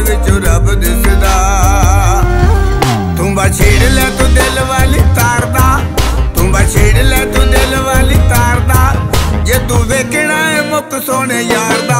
ਵਿੱਚ ਰੱਬ ਦਿਸਦਾ। ਤੂੰ ਬਾ ਛੇੜ ਲੈ ਤੂੰ ਦਿਲ ਵਾਲੀ ਤਾਰ ਦਾ ਤੂੰ ਬਾ ਛੇੜ ਲੈ ਤੂੰ ਦਿਲ ਵਾਲੀ ਤਾਰ ਦਾ ਜੇ ਤੂੰ ਵੇਖਣਾ ਹੈ ਮੁੱਕ ਸੋਹਣੇ ਯਾਰ ਦਾ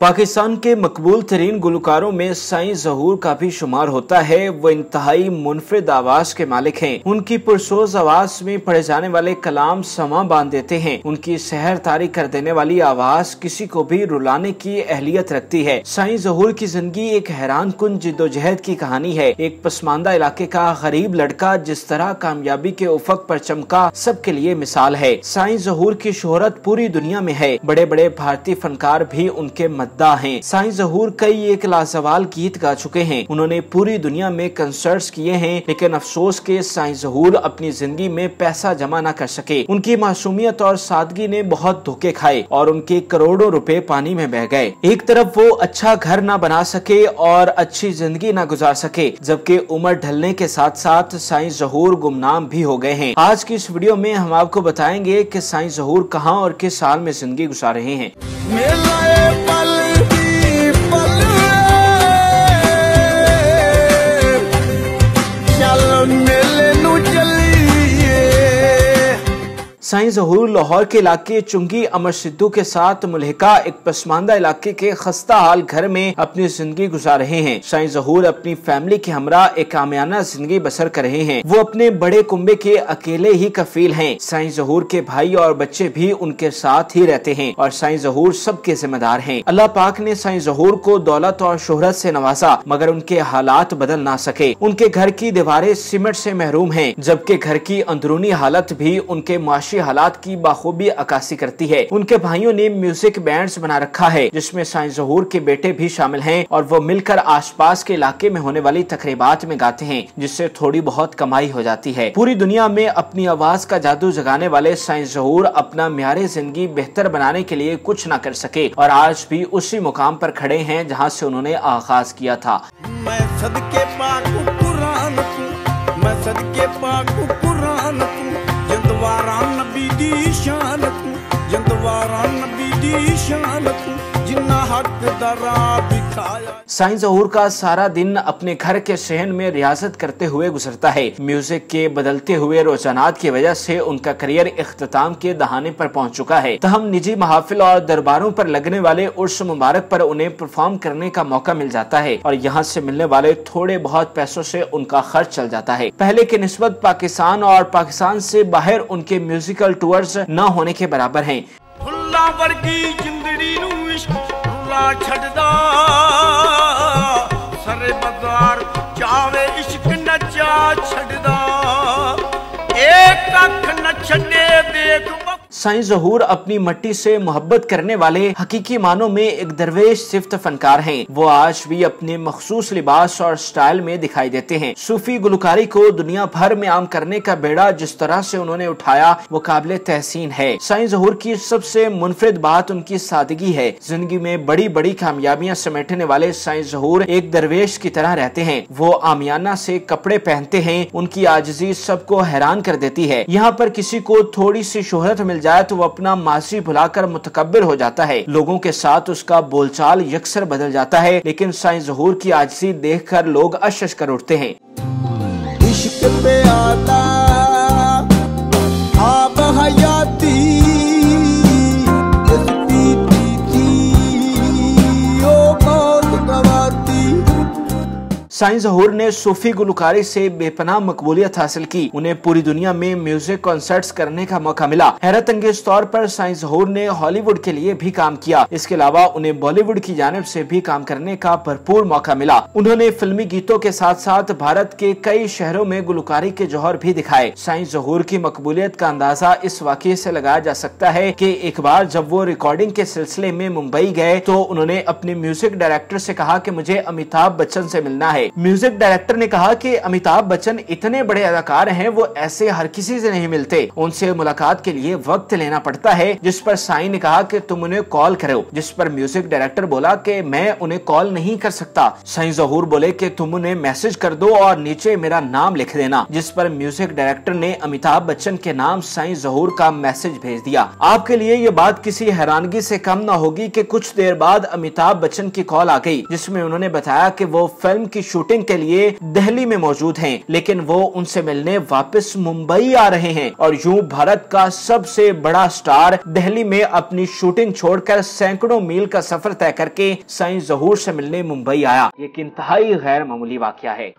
पाकिस्तान के मकबूल तरीन गुलकारों में साई जहूर का भी शुमार होता है। वो इंतहाई मुनफरद आवाज़ के मालिक हैं। उनकी पुरसोज आवाज़ में पढ़े जाने वाले कलाम समा बाँध देते हैं। उनकी सहर तारी कर देने वाली आवाज़ किसी को भी रुलाने की अहलियत रखती है। साई जहूर की ज़िंदगी एक हैरान कुन जिदोजहद की कहानी है। एक पसमानदा इलाके का गरीब लड़का जिस तरह कामयाबी के उफक पर चमका, सबके लिए मिसाल है। साई जहूर की शोहरत पूरी दुनिया में है। बड़े बड़े भारतीय फनकार भी उनके मद्दा हैं। साई जहूर कई एक लाजवाल गीत गा चुके हैं। उन्होंने पूरी दुनिया में कंसर्ट्स किए हैं, लेकिन अफसोस के साई जहूर अपनी ज़िंदगी में पैसा जमा न कर सके। उनकी मासूमियत और सादगी ने बहुत धोखे खाए और उनके करोड़ों रुपए पानी में बह गए। एक तरफ़ वो अच्छा घर न बना सके और अच्छी ज़िंदगी न गुजार सके, जबकि उम्र ढलने के साथ साथ साई जहूर गुमनाम भी हो गए हैं। आज की इस वीडियो में हम आपको बताएँगे कि साई जहूर कहाँ और किस साल में ज़िंदगी गुजार रहे हैं। साई जहूर लाहौर के इलाके चुंगी अमर सिद्धू के साथ मुलहका एक पसमानदा इलाके के खस्ता हाल घर में अपनी ज़िंदगी गुजार रहे हैं। साई जहूर अपनी फैमिली के हमरा एक कामयाना ज़िंदगी बसर कर रहे हैं। वो अपने बड़े कुंबे के अकेले ही कफील हैं। साई जहूर के भाई और बच्चे भी उनके साथ ही रहते हैं और साई जहूर सबके जिम्मेदार है। अल्लाह पाक ने साई जहूर को दौलत और शोहरत ऐसी नवाजा, मगर उनके हालात बदल ना सके। उनके घर की दीवारें सीमेंट ऐसी महरूम है, जबकि घर की अंदरूनी हालत भी उनके माशी माशी हालात की बाखूबी अक्सी करती है। उनके भाइयों ने म्यूज़िक बैंड बना रखा है, जिसमें साइं जहूर के बेटे भी शामिल है और वो मिलकर आसपास के इलाके में होने वाली तकरीबात में गाते हैं, जिससे थोड़ी बहुत कमाई हो जाती है। पूरी दुनिया में अपनी आवाज़ का जादू जगाने वाले साइं जहूर अपना म्यारे ज़िंदगी बेहतर बनाने के लिए कुछ न कर सके और आज भी उसी मुकाम पर खड़े हैं जहाँ से उन्होंने आगाज़ किया था। मैं सदके पाक मैं सदके पाकू ਦੀ ਸ਼ਾਨ ਤੂੰ ਜਿੰਦਵਾਰਾ ਨਬੀ ਦੀ ਸ਼ਾਨ ਤੂੰ साइंस जहूर का सारा दिन अपने घर के सहन में रियाजत करते हुए गुजरता है। म्यूज़िक के बदलते हुए रोज़ाना की वजह से उनका करियर अख्ताम के दहाने पर पहुँच चुका है। तहम निजी महाफिल और दरबारों पर लगने वाले उर्स मुबारक पर उन्हें परफॉर्म करने का मौका मिल जाता है और यहाँ से मिलने वाले थोड़े बहुत पैसों से उनका खर्च चल जाता है। पहले के नस्बत पाकिस्तान और पाकिस्तान से बाहर उनके म्यूजिकल टूर्स न होने के बराबर है। ਫੁੱਲਾਂ ਇਸ਼ਕ ਰੁਲਾ ਛੱਡਦਾ। ਸਰੇ ਬਜ਼ਾਰ ਚਾਵੇ ਇਸ਼ਕ ਨੱਚਾ ਛੱਡਦਾ। ਇਹ ਕੱਖ ਨ ਛੱਡੇ ਦੇਖ साई जहूर अपनी मट्टी से मोहब्बत करने वाले हकीकी मानों में एक दरवेश सिफ्त फनकार हैं। वो आज भी अपने मखसूस लिबास और स्टाइल में दिखाई देते हैं। सूफी गुलकारी को दुनिया भर में आम करने का बेड़ा जिस तरह से उन्होंने उठाया, वो काबिल तहसीन है। साई जहूर की सबसे मुनफरद बात उनकी सादगी है। ज़िंदगी में बड़ी बड़ी कामयाबियाँ समेटने वाले साई जहूर एक दरवेश की तरह रहते हैं। वो आमियाना से कपड़े पहनते हैं, उनकी आजजी सबको हैरान कर देती है। यहाँ पर किसी को थोड़ी सी शोहरत मिल जाए तो वो अपना मासी भुलाकर मुतकबर हो जाता है। लोगों के साथ उसका बोलचाल यकसर बदल जाता है, लेकिन साई जहूर की आजसी देख कर लोग अशश कर उठते हैं। इश्क पे आब साई जहूर ने सूफी गुलकारी से बेपनाह मकबूलियत हासिल की। उन्हें पूरी दुनिया में म्यूज़िक कॉन्सर्ट्स करने का मौका मिला। हैरत अंगेज तौर पर साइंस जहूर ने हॉलीवुड के लिए भी काम किया। इसके अलावा उन्हें बॉलीवुड की जानब से भी काम करने का भरपूर मौका मिला। उन्होंने फिल्मी गीतों के साथ साथ भारत के कई शहरों में गुलकारी के जौहर भी दिखाए। साइंस जहूर की मकबूलियत का अंदाज़ा इस वाक़े से लगाया जा सकता है कि एक बार जब वो रिकॉर्डिंग के सिलसिले में मुंबई गए तो उन्होंने अपने म्यूज़िक डायरेक्टर से कहा कि मुझे अमिताभ बच्चन से मिलना है। म्यूज़िक डायरेक्टर ने कहा कि अमिताभ बच्चन इतने बड़े अदाकार हैं, वो ऐसे हर किसी से नहीं मिलते। उनसे मुलाकात के लिए वक्त लेना पड़ता है, जिस पर साई ने कहा कि तुम उन्हें कॉल करो, जिस पर म्यूज़िक डायरेक्टर बोला कि मैं उन्हें कॉल नहीं कर सकता। साई जहूर बोले कि तुम उन्हें मैसेज कर दो और नीचे मेरा नाम लिख देना, जिस पर म्यूज़िक डायरेक्टर ने अमिताभ बच्चन के नाम साई जहूर का मैसेज भेज दिया। आपके लिए ये बात किसी हैरानगी से कम न होगी कि कुछ देर बाद अमिताभ बच्चन की कॉल आ गई, जिसमें उन्होंने बताया कि वो फ़िल्म की शूटिंग के लिए दिल्ली में मौजूद हैं, लेकिन वो उनसे मिलने वापस मुंबई आ रहे हैं। और यूँ भारत का सबसे बड़ा स्टार दिल्ली में अपनी शूटिंग छोड़कर सैकड़ों मील का सफ़र तय करके साई जहूर से मिलने मुंबई आया। एक इंतहाई गैर मामूली वाक्य है।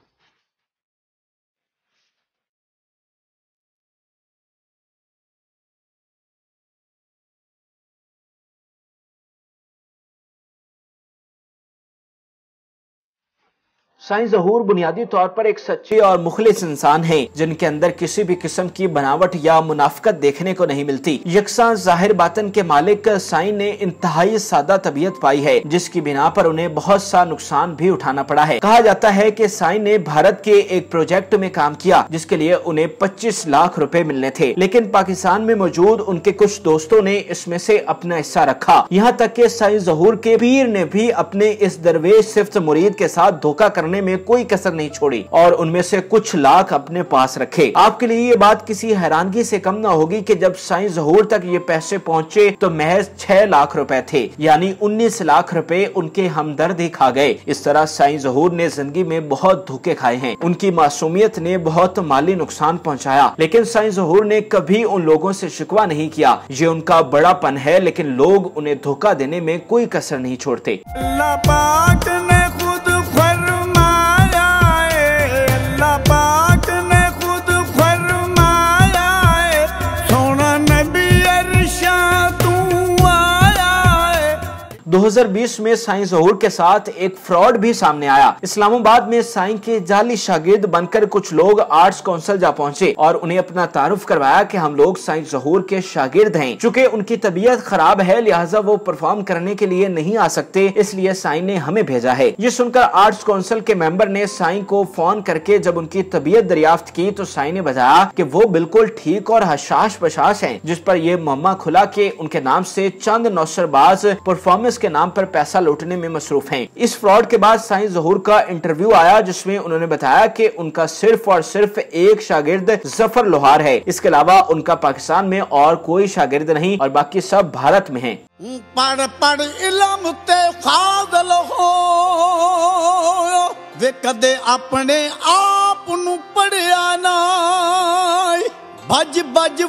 साई जहूर बुनियादी तौर पर एक सच्चे और मुखलिस इंसान हैं, जिनके अंदर किसी भी किस्म की बनावट या मुनाफकत देखने को नहीं मिलती। यकसा ज़ाहिर बातन के मालिक साई ने इंतहाई सादा तबीयत पाई है, जिसकी बिना पर उन्हें बहुत सा नुकसान भी उठाना पड़ा है। कहा जाता है कि साई ने भारत के एक प्रोजेक्ट में काम किया, जिसके लिए उन्हें 25 लाख रूपए मिलने थे। लेकिन पाकिस्तान में मौजूद उनके कुछ दोस्तों ने इसमें से अपना हिस्सा रखा। यहाँ तक के साई जहूर के पीर ने भी अपने इस दरवेश सिफ्त मुरीद के साथ धोखा करने करने में कोई कसर नहीं छोड़ी और उनमें से कुछ लाख अपने पास रखे। आपके लिए ये बात किसी हैरानगी से कम ना होगी कि जब साई जहूर तक ये पैसे पहुँचे तो महज छह लाख रुपए थे। यानी उन्नीस लाख रुपए उनके हमदर्द ही खा गए। इस तरह साई जहूर ने ज़िंदगी में बहुत धोखे खाए हैं। उनकी मासूमियत ने बहुत माली नुकसान पहुँचाया। लेकिन साई जहूर ने कभी उन लोगों से शिकवा नहीं किया। ये उनका बड़ापन है, लेकिन लोग उन्हें धोखा देने में कोई कसर नहीं छोड़ते। 2020 में साई जहूर के साथ एक फ्रॉड भी सामने आया। इस्लामाबाद में साई के जाली शागिर्द बनकर कुछ लोग आर्ट्स काउंसिल जा पहुँचे और उन्हें अपना तारुफ करवाया कि हम लोग साई जहूर के शागिर्द हैं। चूँकि उनकी तबीयत खराब है, लिहाजा वो परफॉर्म करने के लिए नहीं आ सकते, इसलिए साई ने हमें भेजा है। ये सुनकर आर्ट्स काउंसिल के मेंबर ने साई को फ़ोन करके जब उनकी तबीयत दरियाफ्त की तो साई ने बताया कि वो बिल्कुल ठीक और हशाश बशाश हैं, जिस पर ये मम्मा खुला के उनके नाम से चंद नौसरबाज परफॉर्मेंस के नाम नाम पर पैसा लौटने में मसरूफ हैं। इस फ्रॉड के बाद साई जहूर का इंटरव्यू आया, जिसमें उन्होंने बताया कि उनका सिर्फ़ और सिर्फ़ एक शागिर्द ज़फ़र लोहार है। इसके अलावा उनका पाकिस्तान में और कोई शागिर्द नहीं और बाकी सब भारत में है। पढ़ पढ़ इलम ते हो वे कदे अपने आप नु पढ़िया ना। भज भज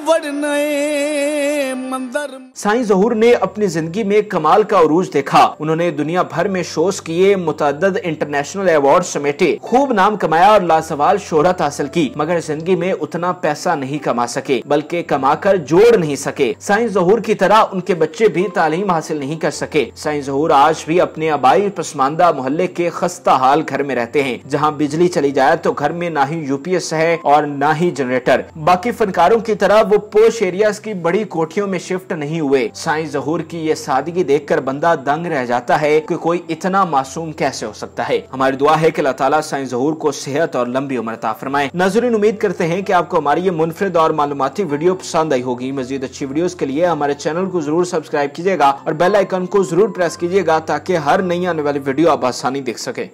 मंदर। साई जहूर ने अपनी ज़िंदगी में कमाल का उरूज देखा। उन्होंने दुनिया भर में शोज़ किए मुतद इंटरनेशनल अवार्ड समेटे, खूब नाम कमाया और लासवाल शोहरत हासिल की, मगर ज़िंदगी में उतना पैसा नहीं कमा सके, बल्कि कमाकर जोड़ नहीं सके। साई जहूर की तरह उनके बच्चे भी तालीम हासिल नहीं कर सके। साई जहूर आज भी अपने आबाई पसमानदा मोहल्ले के खस्ता हाल घर में रहते हैं। जहाँ बिजली चली जाए तो घर में ना ही यूपीएस है और ना ही जनरेटर। बाकी फनकारों की तरह वो पोश एरियाज़ की बड़ी कोठियों में शिफ्ट नहीं हुए। साई जहूर की ये सादगी देखकर बंदा दंग रह जाता है कि कोई इतना मासूम कैसे हो सकता है। हमारी दुआ है कि अल्लाह साई जहूर को सेहत और लंबी उम्र ता फरमाए। नजरिन, उम्मीद करते हैं कि आपको हमारी ये मुनफरद और मालूमती वीडियो पसंद आई होगी। मजीद अच्छी वीडियो के लिए हमारे चैनल को ज़रूर सब्सक्राइब कीजिएगा और बेल आइकन को ज़रूर प्रेस कीजिएगा ताकि हर नई आने वाली वीडियो आप आसानी देख सके।